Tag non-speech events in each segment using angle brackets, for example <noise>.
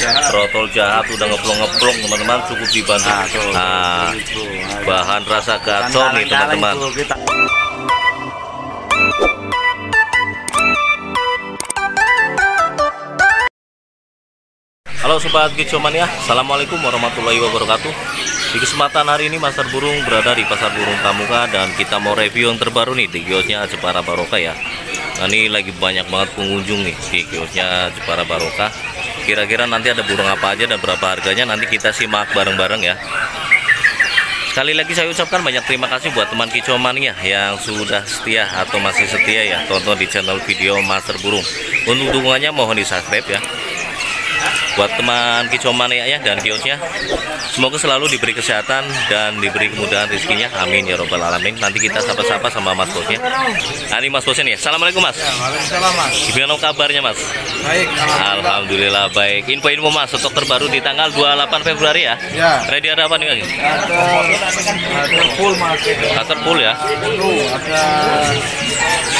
trotol jahat udah ngeplong-ngeplong teman-teman cukup dibantu Nah, tuh. nah Itu. bahan rasa gacor nih teman-teman. Halo Sobat Gicomania, Assalamualaikum warahmatullahi wabarakatuh Di kesempatan hari ini Master Burung berada di Pasar Burung Pramuka Dan kita mau review yang terbaru nih di kiosnya Jepara Baroka ya Nah ini lagi banyak banget pengunjung nih di kiosnya Jepara Baroka Kira-kira nanti ada burung apa aja dan berapa harganya Nanti kita simak bareng-bareng ya Sekali lagi saya ucapkan banyak terima kasih buat teman Kicomania yang sudah setia atau masih setia ya tonton di channel video Master Burung. Untuk dukungannya mohon di subscribe ya buat teman kicomania ya dan kiosnya. Semoga selalu diberi kesehatan dan diberi kemudahan rezekinya. Amin ya robbal alamin. Nanti kita sapa-sapa sama mas bosnya nah, ini mas bosnya nih assalamualaikum mas. Waalaikumsalam Mas. gimana kabarnya mas? Baik, alhamdulillah. Baik. Info-info mas stok terbaru di tanggal 28 Februari ya? Ya. ready ada apa nih lagi Ada ada full Mas. Cutter full ya? Ada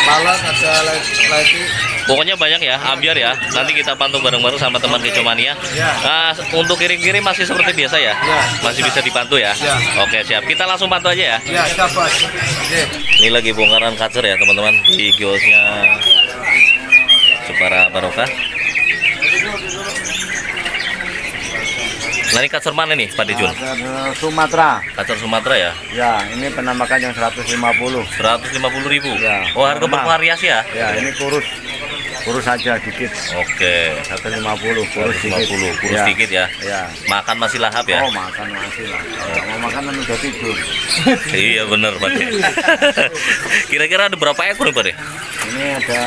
malas, ada lagi. pokoknya banyak ya ambiar ya. Nanti kita pantau bareng-bareng sama teman kicomania Ya. nah untuk kirim-kirim masih seperti biasa ya Ya. masih bisa dibantu ya Ya. oke siap kita langsung pantau aja ya Ya, siap. Oke. Ini lagi bongkaran kacer ya teman-teman di kiosnya Jepara Baroka. Nah ini kacer mana nih Pak Dijun? Sumatera. Kacer Sumatera ya? Ya, ini penampakan yang 150. 150 ribu. Ya. Oh harga bervariasi ya? Ya, ini kurus. Kurus saja dikit. Oke. 150, kurus 150 dikit. kurus ya. dikit ya. Ya. Makan masih lahap ya? Oh, makan masih lah. Kalau mau makan kan udah tidur. <laughs> iya bener Pak. <laughs> Kira-kira ada berapa ekor nih Pak? Ini ada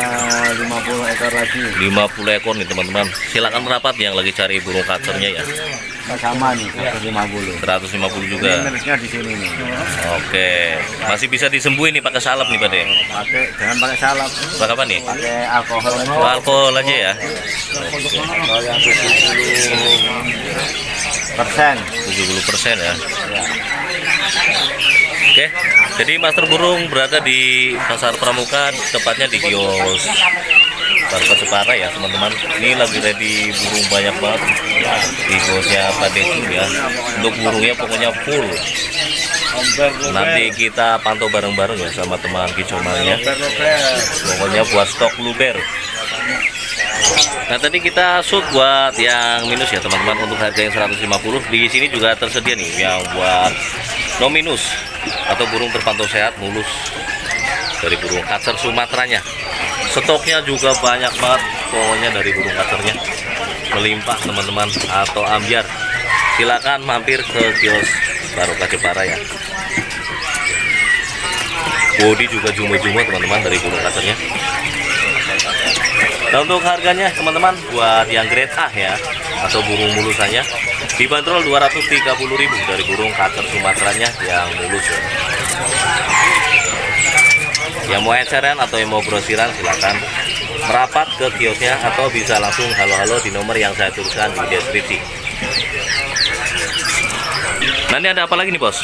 50 ekor lagi. 50 ekor nih teman-teman. Silakan merapat yang lagi cari burung kacernya ya. Sama nih, 150. 150 juga. Ini minusnya di sini nih. Oke, masih bisa disembuhin nih pakai salep nih Pak De. Pakai jangan pakai salep. Pakai apa nih? Pakai alkohol aja. Oh, alkohol aja ya. Kalau yang 70 persen. 70 persen ya. Ya. Oke, jadi Master Burung berada di Pasar Pramuka, tepatnya di kios Jepara ya teman-teman. Ini lagi ready burung banyak banget di kiosnya Pak Desu ya. Untuk burungnya pokoknya full. Nanti kita pantau bareng-bareng ya sama teman kicomannya. Pokoknya buat stok luber. Nah tadi kita shoot buat yang minus ya teman-teman untuk harga yang 150 di sini juga tersedia nih yang buat no minus atau burung terpantau sehat mulus dari burung kacer Sumateranya stoknya juga banyak banget. Pokoknya dari burung kacernya. Melimpah teman-teman. Atau ambiar. Silakan mampir ke kios Barokah Jepara ya. Body juga jumbo-jumbo teman-teman dari burung kacernya. Nah untuk harganya teman-teman buat yang grade A ya atau burung mulusannya dibanderol 230.000 dari burung kacer Sumateranya yang mulus ya. Yang mau eceran atau yang mau grosiran silakan merapat ke kiosnya atau bisa langsung halo-halo di nomor yang saya tuliskan di deskripsi. Nanti ada apa lagi nih bos?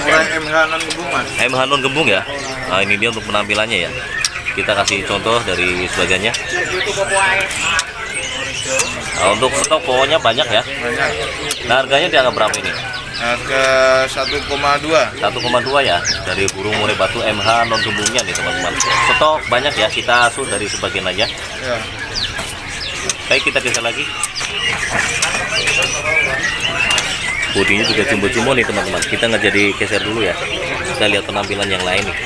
Mulai MH non gebung mas. M Hanon Gembung ya. Nah ini dia untuk penampilannya ya. Kita kasih contoh dari sebagiannya. Nah, untuk stok pokoknya banyak ya. Banyak. Nah, harganya dianggap berapa ini? Harga 1,2. 1,2 ya dari burung murai batu MH non gembungnya nih teman-teman. Stok banyak ya. Kita asuh dari sebagian aja. Ya. Baik kita geser lagi. Bodinya juga jumbo-jumbo nih teman-teman. Kita nggak jadi geser dulu ya. Kita lihat penampilan yang lain nih.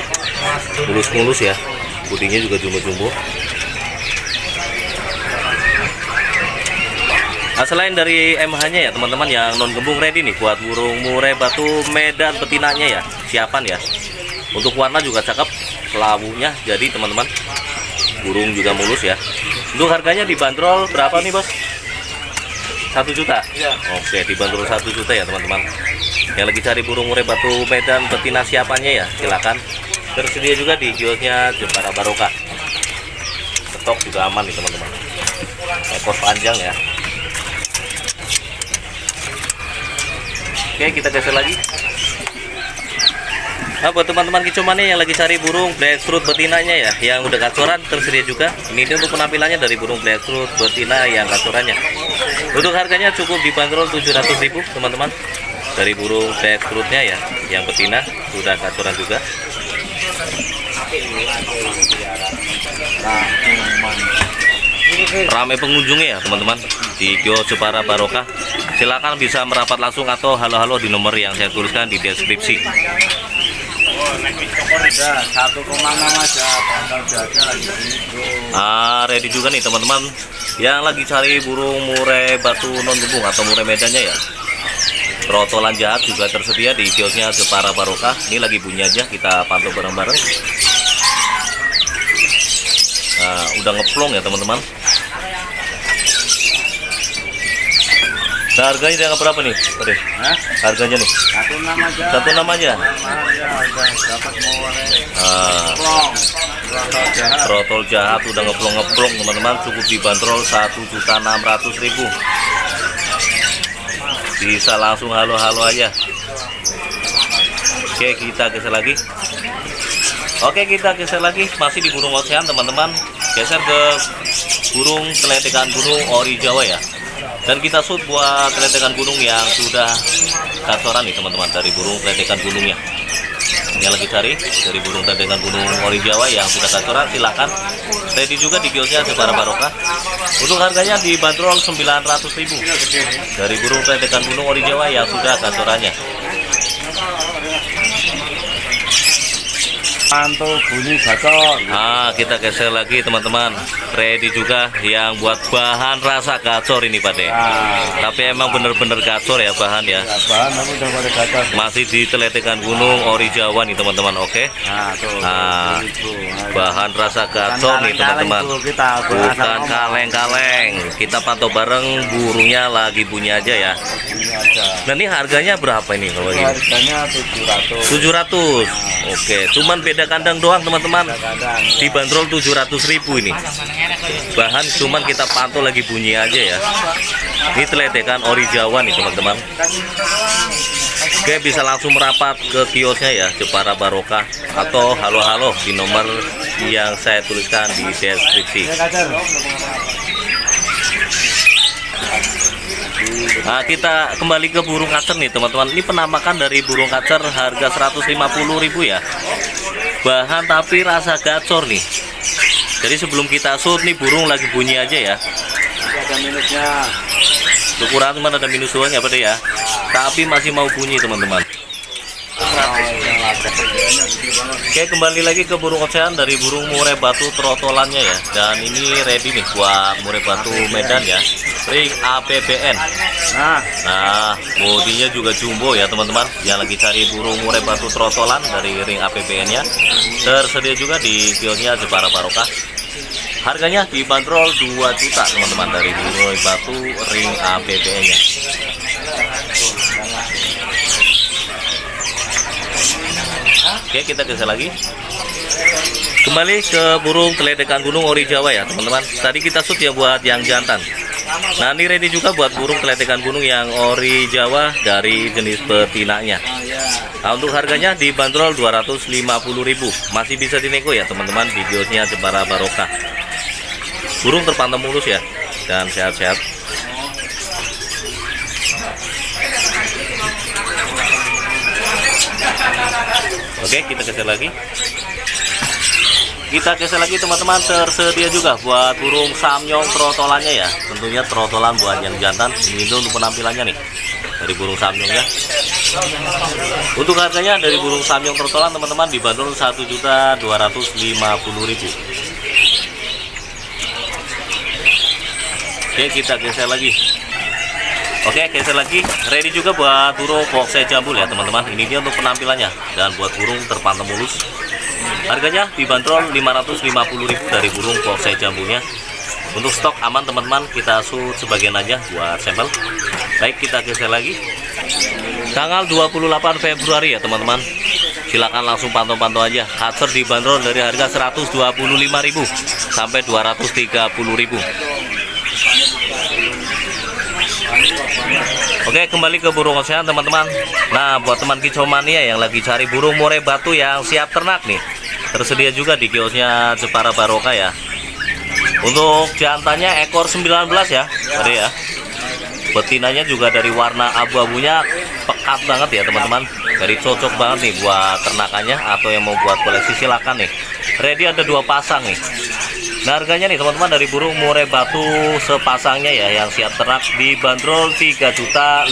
Mulus-mulus ya. Bodinya juga jumbo-jumbo. Nah, selain dari MH-nya ya teman-teman yang non gembung ready nih buat burung murai batu medan betinanya ya siapan ya. Untuk warna juga cakep kelabunya jadi teman-teman. Burung juga mulus ya. Untuk harganya dibanderol berapa nih bos? Satu juta? Iya. oke dibanderol satu juta ya teman-teman. Yang lagi cari burung murai batu medan betina siapannya ya silakan. Tersedia juga di kiosnya Jepara Baroka. Stok juga aman nih teman-teman. Ekor panjang ya Oke, kita geser lagi. Nah, buat teman-teman kicomane yang lagi cari burung blackthroat betinanya ya, yang udah kacoran tersedia juga. Ini dia untuk penampilannya dari burung blackthroat betina yang kacorannya. Untuk harganya cukup dibanderol 700.000 teman-teman. Dari burung blackthroatnya ya, yang betina sudah kacoran juga. Ramai pengunjungnya ya teman-teman di Kio Jepara Barokah. Silakan bisa merapat langsung atau halo-halo di nomor yang saya tuliskan di deskripsi. Udah satu ke mana aja, jaga lagi. Ah, ready juga nih teman-teman yang lagi cari burung murai batu non gebung atau murai medannya ya. Trotolan jahat juga tersedia di kiosnya Jepara Barokah. Ini lagi bunyi aja, kita pantau bareng-bareng. Nah, udah ngeplong ya teman-teman. Harganya dengan berapa nih, Pak? Hah? Harganya nih, Satu nama aja. satu nama aja. Dapat Ah, trotol jahat. Udah ngeplong-ngeplong teman-teman. Cukup dibanderol 1.600.000 bisa langsung halo-halo aja. Oke kita geser lagi. Oke kita geser lagi. Masih di burung ocean teman-teman. Geser ke burung teletekan gunung ori jawa ya dan kita shoot buat teletekan gunung yang sudah kacoran nih teman-teman. Dari burung teletekan gunungnya yang lagi cari dari burung teletekan gunung ori jawa yang sudah kacoran silakan ready juga di kiosnya Jepara Barokah. Untuk harganya dibanderol 900.000 dari burung teletekan gunung ori jawa yang sudah kacorannya Mantu bunyi gacor. Ah, kita geser lagi teman-teman. Ready juga yang buat bahan rasa gacor ini Pak De. Nah, Tapi emang bener-bener gacor ya bahan ya. ya bahan aku udah pada gacor. Masih di teletekan gunung ori Jawa nih teman-teman. Oke. Nah, tuh. Nah, itu. Nah, Bahan rasa gacor nih teman-teman. Bukan kaleng-kaleng. Kita pantau bareng burungnya lagi bunyi aja ya. Aja. Nah, ini harganya berapa ini kalau ini? Harganya 700. 700. Oke, cuman beda kandang doang teman-teman. Kadang. Dibanderol 700.000 ini. Bahan cuman kita pantau lagi bunyi aja ya. Ini teletekan ori Jawa nih teman-teman. Oke bisa langsung merapat ke kiosnya ya Jepara Barokah atau halo-halo di nomor yang saya tuliskan di deskripsi. Nah kita kembali ke burung kacer nih teman-teman. Ini penampakan dari burung kacer harga 150.000 ya. Bahan tapi rasa gacor nih. Jadi sebelum kita shoot nih burung lagi bunyi aja ya. Ada minusnya. Ukuran cuma ada minus doang ya pada ya. Tapi masih mau bunyi teman-teman. Oh, Oke kembali lagi ke burung ocean dari burung murai batu trotolannya ya. Dan ini ready nih buat murai batu Medan ya. Ring APBN. Nah, Nah, bodinya juga jumbo ya teman-teman. Yang lagi cari burung murai batu trotolan dari ring APBN-nya, tersedia juga di kiosnya Jepara Barokah. Harganya dibanderol 2 juta teman-teman dari burung murai batu ring APBN-nya. Oke, kita geser lagi. Kembali ke burung teledekan gunung ori Jawa ya teman-teman. Tadi kita shoot ya buat yang jantan. Nah ini ready juga buat burung teletekan gunung yang ori Jawa dari jenis betinanya. Nah, untuk harganya dibanderol 250.000. Masih bisa dinego ya teman-teman di kiosnya Jepara Barokah. Burung terpantau mulus ya dan sehat-sehat. Oke, kita geser lagi. Kita geser lagi teman-teman tersedia juga buat burung samyong trotolannya ya. Tentunya trotolan buat yang jantan. Ini untuk penampilannya nih dari burung samyongnya. Untuk harganya dari burung samyong trotolan teman-teman dibanderol 1.250.000. Oke, kita geser lagi. Oke, geser lagi. Ready juga buat burung foxe jambul ya, teman-teman. Ini dia untuk penampilannya dan buat burung terpantau mulus. Harganya dibanderol 550.000 dari burung foxe jambulnya. Untuk stok aman teman-teman, kita shoot sebagian aja buat sampel. Baik, kita geser lagi. Tanggal 28 Februari ya, teman-teman. Silakan langsung pantau-pantau aja. Hatcher dibanderol dari harga 125.000 sampai 230.000. Oke, kembali ke burung ocean teman-teman. Nah, buat teman kicau mania yang lagi cari burung murai batu yang siap ternak nih, tersedia juga di kiosnya Jepara Baroka ya. Untuk jantannya ekor 19 ya, tadi ya. Betinanya juga dari warna abu-abunya pekat banget ya teman-teman. Jadi cocok banget nih buat ternakannya atau yang mau buat koleksi silakan nih. Ready ada dua pasang nih. Nah harganya nih teman-teman dari burung murai batu sepasangnya ya yang siap ternak dibanderol 3.500.000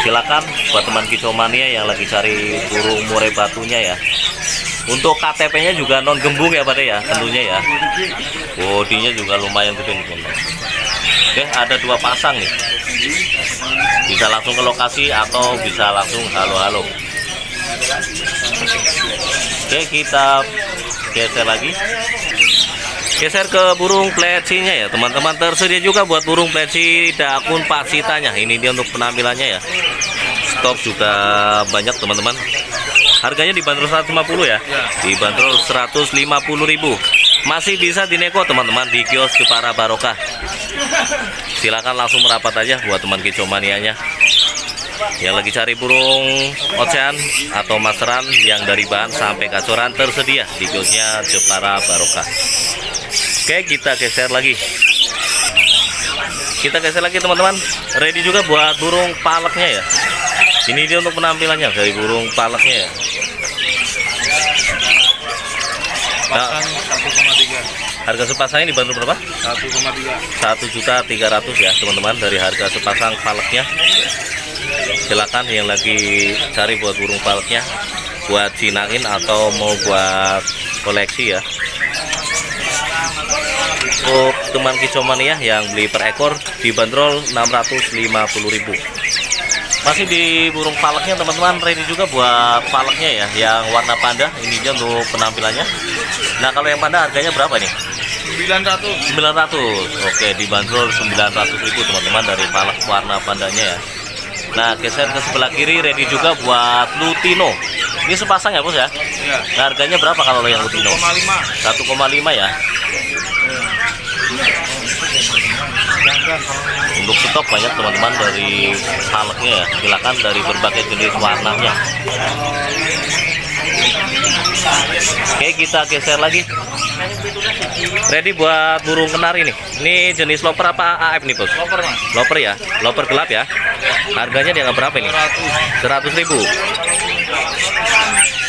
silakan buat teman kicau mania yang lagi cari burung murai batunya ya. Untuk KTP nya juga non gembung ya pada ya tentunya ya. Bodinya juga lumayan gede nih teman Oke ada dua pasang nih. Bisa langsung ke lokasi atau bisa langsung halo-halo. Oke kita geser lagi. Geser ke burung plecinya ya teman-teman. Tersedia juga buat burung pleci dakun pasitanya. Ini dia untuk penampilannya ya. Stok juga banyak teman-teman. Harganya dibanderol 150 ya. Dibanderol 150.000 masih bisa dinego teman-teman di kios Jepara Barokah. Silakan langsung merapat aja buat teman kicau manianya yang lagi cari burung ocean atau masteran yang dari bahan sampai kacoran tersedia di kiosnya Jepara Barokah. Oke kita geser lagi. Kita geser lagi teman-teman. Ready juga buat burung paleknya ya? Ini dia untuk penampilannya dari burung paleknya ya? Nah, harga sepasang ini dibantu berapa? 1,3 satu juta tiga ratus ya teman-teman dari harga sepasang paleknya silakan yang lagi cari buat burung paleknya buat cinakin atau mau buat koleksi ya. Untuk teman kicomania yang beli per ekor dibanderol 650.000 masih di burung paleknya teman-teman ready juga buat paleknya ya yang warna panda ini dia untuk penampilannya. Nah kalau yang panda harganya berapa nih? 900 900 oke dibanderol 900.000 teman-teman dari palek warna pandanya ya Nah, geser ke sebelah kiri ready juga buat Lutino. Ini sepasang ya, Bos ya? ya Nah, harganya berapa kalau yang Lutino? 1,5 1,5 ya. Untuk stok banyak teman-teman dari paleknya ya. Silakan dari berbagai jenis warnanya. Oke, kita geser lagi. Ready buat burung kenari nih. Ini jenis loper apa AF nih, Bos? Loper mas Loper ya, loper gelap ya. Harganya dianggap berapa ini? 100 100.000.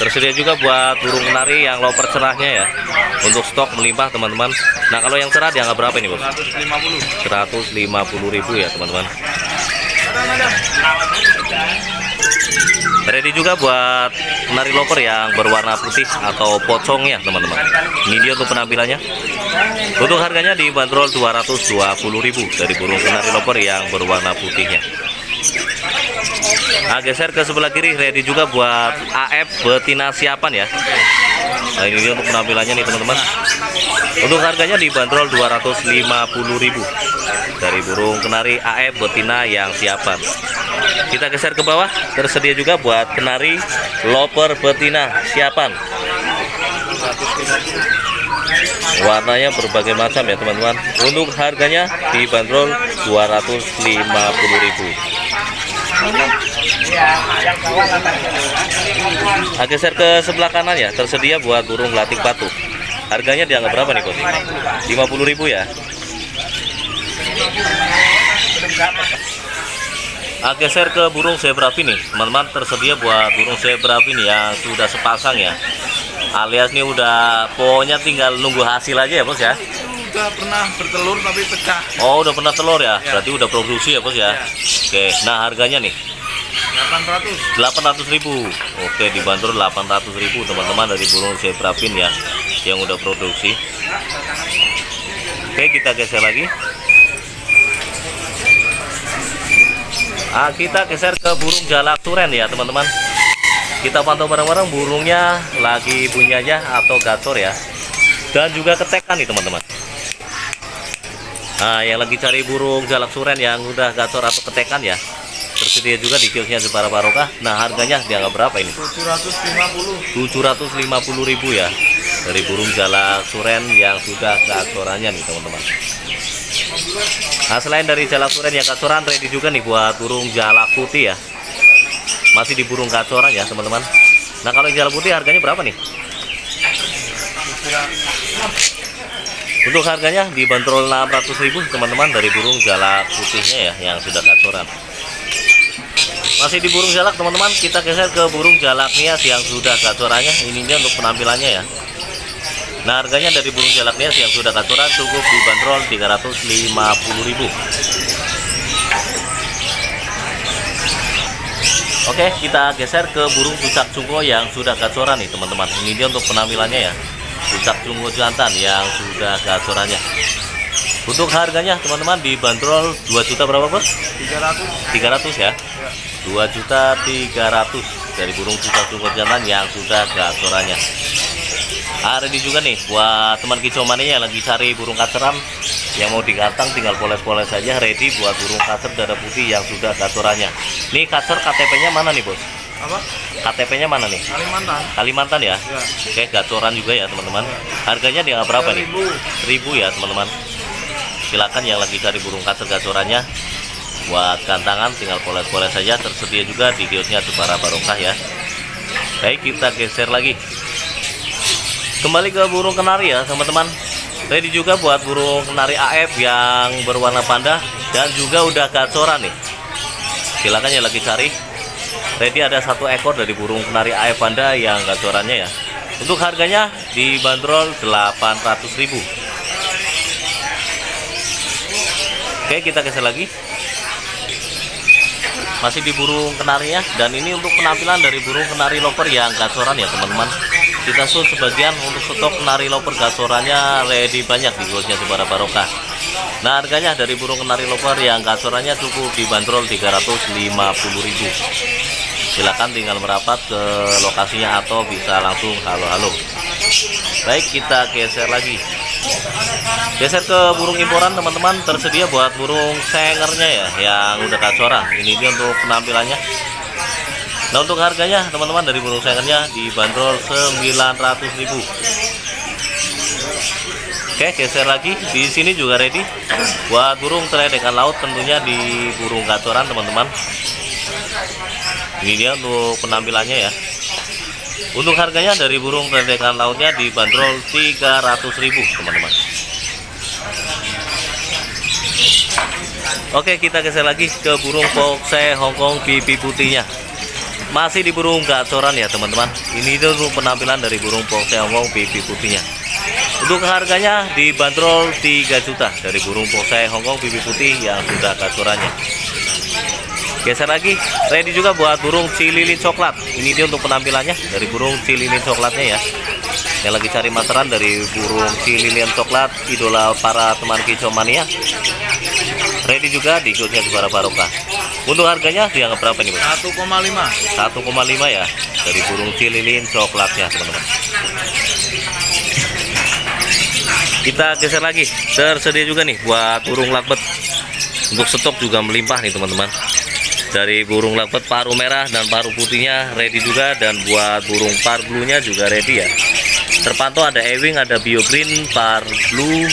Tersedia juga buat burung kenari yang loper cerahnya ya. Untuk stok melimpah teman-teman. Nah kalau yang cerah dianggap berapa ini bos? 150 150.000 ya teman-teman. Ready juga buat kenari loper yang berwarna putih atau pocong ya teman-teman. Ini dia untuk penampilannya. Untuk harganya dibanderol 220.000 dari burung kenari loper yang berwarna putihnya. Nah, geser ke sebelah kiri ready juga buat AF betina siapan ya. Nah, ini dia untuk penampilannya nih teman-teman. Untuk harganya dibanderol 250.000 dari burung kenari AF betina yang siapan. Kita geser ke bawah, tersedia juga buat kenari loper betina siapan. Warnanya berbagai macam ya teman-teman. Untuk harganya dibanderol 250.000. Nah, geser ke sebelah kanan ya, tersedia buat burung latik batu. Harganya dianggap berapa nih, Bos? 50.000 ya. Nah, geser ke burung zebra fin nih, teman-teman tersedia buat burung zebra fin yang sudah sepasang ya. Alias nih udah pokoknya tinggal nunggu hasil aja ya, Bos ya. udah pernah bertelur tapi pecah Oh, udah pernah telur ya? Ya. Berarti udah produksi ya, Bos ya? Oke, nah harganya nih 800 800.000. Oke, dibanderol 800.000 teman-teman dari burung zebra ya yang udah produksi. Oke, kita geser lagi. Ah, kita geser ke burung jalak turen ya, teman-teman. Kita pantau bareng-bareng burungnya lagi bunyi aja atau gacor ya. Dan juga ketekan nih, teman-teman. Nah, yang lagi cari burung jalak suren yang udah gacor atau ketekan ya. Tersedia juga di kiosnya Jepara Barokah. Nah, harganya dianggap berapa ini? 750 750.000 ya dari burung jalak suren yang sudah keacorannya nih teman-teman Nah selain dari jalak suren yang kacoran ready juga nih buat burung jalak putih ya. Masih di burung kacoran ya teman-teman. Nah kalau jalak putih harganya berapa nih? Untuk harganya dibanderol 600.000 teman-teman dari burung jalak putihnya ya yang sudah kacoran. Masih di burung jalak teman-teman, kita geser ke burung jalak nias yang sudah kacorannya. Ininya untuk penampilannya ya. Nah harganya dari burung jalak nias yang sudah kacoran cukup dibanderol 350.000. Oke, kita geser ke burung pucak cungko yang sudah gacoran nih teman-teman. Ini dia untuk penampilannya ya. Pucak cungko jantan yang sudah gacorannya. Untuk harganya teman-teman dibanderol 2 juta berapa bos? 300 300 ya. 2 juta 300 dari burung pucak cungko jantan yang sudah gacorannya. Hari ini juga nih buat teman kicau mania yang lagi cari burung kaceran yang mau dikartang tinggal poles-poles saja ready buat burung kacer dada putih yang sudah gatorannya. Nih kacer KTP-nya mana nih bos? apa KTP-nya mana nih? Kalimantan Kalimantan ya? ya Oke gacoran juga ya teman-teman. Harganya dia berapa nih? 1000 Seribu ya teman-teman. Silakan yang lagi cari burung kacer gacorannya buat kantangan tinggal poles-poles saja tersedia juga di kiosnya Jepara Barokah ya. Baik kita geser lagi kembali ke burung kenari ya teman-teman. Ready juga buat burung kenari AF yang berwarna panda dan juga udah gacoran nih. Silakan yang lagi cari. Ready ada satu ekor dari burung kenari AF panda yang gacorannya ya. Untuk harganya dibanderol 800.000 oke kita geser lagi. Masih di burung kenari ya dan ini untuk penampilan dari burung kenari loper yang gacoran ya teman-teman kita shoot sebagian untuk stok kenari loper gacorannya ready banyak di kiosnya Jepara Barokah. Nah harganya dari burung kenari loper yang gacorannya cukup dibanderol 350.000 silakan tinggal merapat ke lokasinya atau bisa langsung halo-halo. Baik kita geser lagi. Geser ke burung imporan teman-teman. Tersedia buat burung sengernya ya yang udah kacoran ini dia untuk penampilannya Nah untuk harganya teman-teman dari burung sengernya dibanderol 900.000 Oke geser lagi. Di sini juga ready buat burung teledekan laut tentunya di burung kacoran teman-teman. Ini dia untuk penampilannya ya. Untuk harganya dari burung teledekan lautnya dibanderol 300.000 teman-teman. Oke kita geser lagi ke burung pokse Hongkong pipi putihnya masih di burung gacoran ya teman-teman. Ini untuk penampilan dari burung pokse Hongkong pipi putihnya. Untuk harganya dibanderol 3 juta dari burung pokse Hongkong pipi putih yang sudah gacorannya. Geser lagi ready juga buat burung cililin coklat. Ini dia untuk penampilannya dari burung cililin coklatnya ya. Yang lagi cari materan dari burung cililin coklat idola para teman kicau mania ready juga di kiosnya Jepara Barokah untuk harganya dianggap berapa nih Bos? 1,5 1,5 ya dari burung cililin coklatnya teman-teman. Kita geser lagi. Tersedia juga nih buat burung lakbet. Untuk stok juga melimpah nih teman-teman. Dari burung lakbet paru merah dan paru putihnya ready juga dan buat burung par blue-nya juga ready ya. Terpantau ada ewing ada bio green par blue.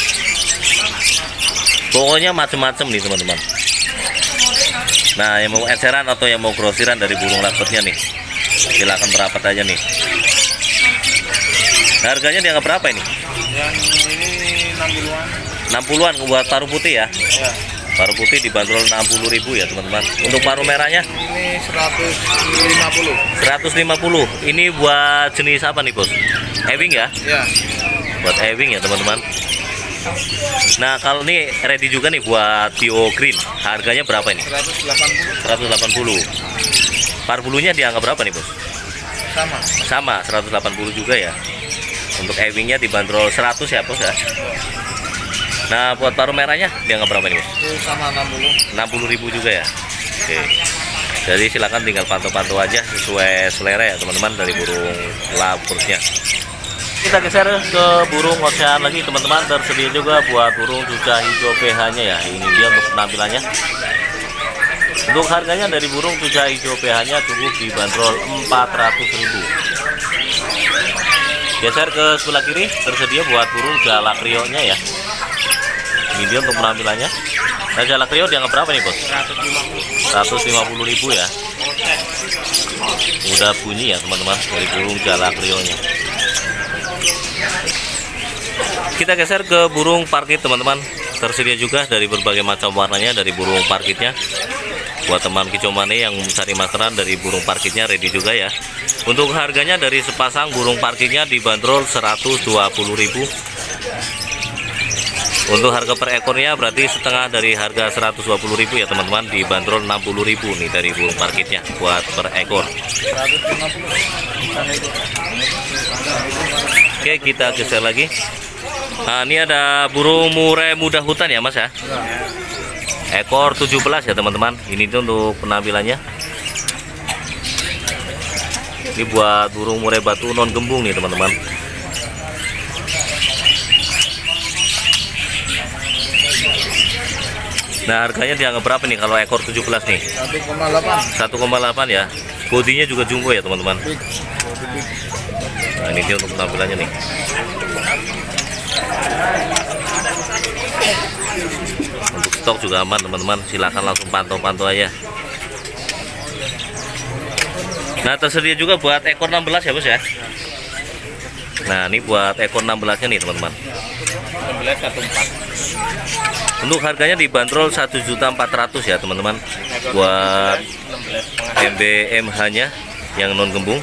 Pokoknya macem-macem nih teman-teman nah yang mau eceran atau yang mau grosiran dari burung lakbetnya nih? Silakan berapat aja nih. Harganya dianggap berapa ini? Yang ini 60-an 60-an buat paru putih ya? Ya paru putih dibanderol 60.000 ya teman-teman. Untuk paru merahnya? Ini 150 150 ini buat jenis apa nih bos? Ewing ya? Ya buat ewing ya teman-teman nah kalau ini ready juga nih buat bio green. Harganya berapa ini? 180 180 par bulunya dianggap berapa nih bos? Sama. Sama 180 juga ya. Untuk ewingnya dibanderol 100 ya bos ya? Nah buat paru merahnya dianggap berapa nih bos? Itu sama 60 60.000 juga ya? Oke. Jadi silakan tinggal pantau-pantau aja sesuai selera ya teman-teman dari burung lapursnya kita geser ke burung ocean lagi teman-teman. Tersedia juga buat burung cuca hijau PH nya ya. Ini dia untuk penampilannya. Untuk harganya dari burung cuca hijau PH nya cukup dibanderol 400.000 geser ke sebelah kiri tersedia buat burung jalak rio nya ya. Ini dia untuk penampilannya. Nah jalak rio dianggap berapa nih bos? 150 ribu ya. Udah bunyi ya teman-teman dari burung jalak rio nya kita geser ke burung parkit teman-teman. Tersedia juga dari berbagai macam warnanya dari burung parkitnya. Buat teman kicomane yang mencari masteran dari burung parkitnya ready juga ya. Untuk harganya dari sepasang burung parkitnya dibanderol 120.000 untuk harga per ekornya berarti setengah dari harga 120.000 ya teman-teman. Dibanderol 60.000 nih dari burung parkitnya buat per ekor. Oke kita geser lagi Nah ini ada burung murai muda hutan ya mas ya? Ekor 17 ya teman-teman. Ini tuh untuk penampilannya. Ini buat burung murai batu non gembung nih teman-teman. Nah harganya dianggap berapa nih kalau ekor 17 nih? 1,8 1,8 ya. Bodinya juga jumbo ya teman-teman. Nah ini dia untuk penampilannya nih Untuk stok juga aman teman-teman. Silahkan langsung pantau-pantau aja. Nah tersedia juga buat ekor 16 ya bos ya? Nah ini buat ekor 16 nya nih teman-teman. 16 14 Untuk harganya dibanderol 1.400 ya teman-teman. Buat MBMH nya yang non gembung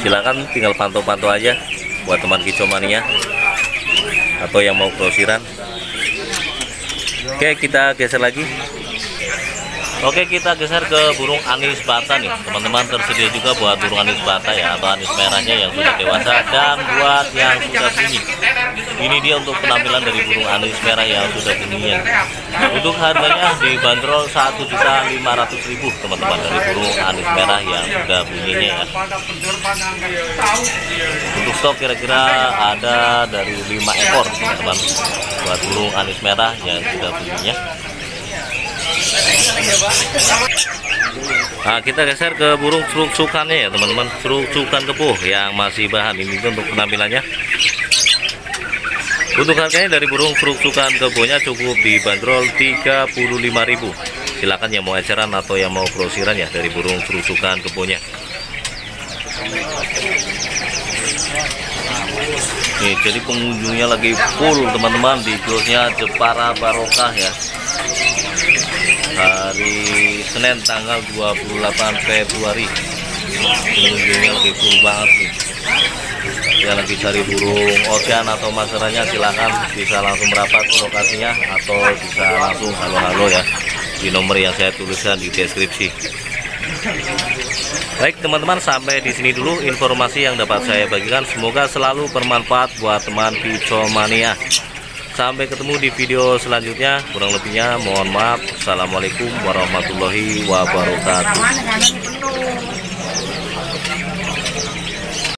silakan tinggal pantau-pantau aja buat teman kicomania atau yang mau grosiran oke kita geser lagi. Oke kita geser ke burung anis bata nih. Teman-teman tersedia juga buat burung anis bata ya atau anis merahnya yang sudah dewasa dan buat yang sudah bunyi ini dia untuk penampilan dari burung anis merah yang sudah bunyinya untuk harganya dibanderol 1.500.000 teman-teman dari burung anis merah yang sudah bunyinya ya untuk stok kira-kira ada dari 5 ekor teman-teman buat burung anis merah yang sudah bunyinya Nah, kita geser ke burung seruk-sukannya ya, teman-teman. Seruk-sukan kepuh yang masih bahan ini untuk penampilannya. Untuk harganya dari burung seruk-sukan kepuhnya cukup dibanderol 35.000. Silakan yang mau eceran atau yang mau grosiran ya dari burung seruk-sukan kepuhnya. Nih, jadi pengunjungnya lagi full teman-teman di kiosnya Jepara Barokah ya hari Senin tanggal 28 Februari pengunjungnya lagi full banget nih yang lagi cari burung ocean atau maseranya silahkan bisa langsung merapat lokasinya atau bisa langsung halo-halo ya di nomor yang saya tuliskan di deskripsi Baik teman-teman sampai di sini dulu informasi yang dapat saya bagikan semoga selalu bermanfaat buat teman Picomania Sampai ketemu di video selanjutnya. Kurang lebihnya mohon maaf. Assalamualaikum warahmatullahi wabarakatuh.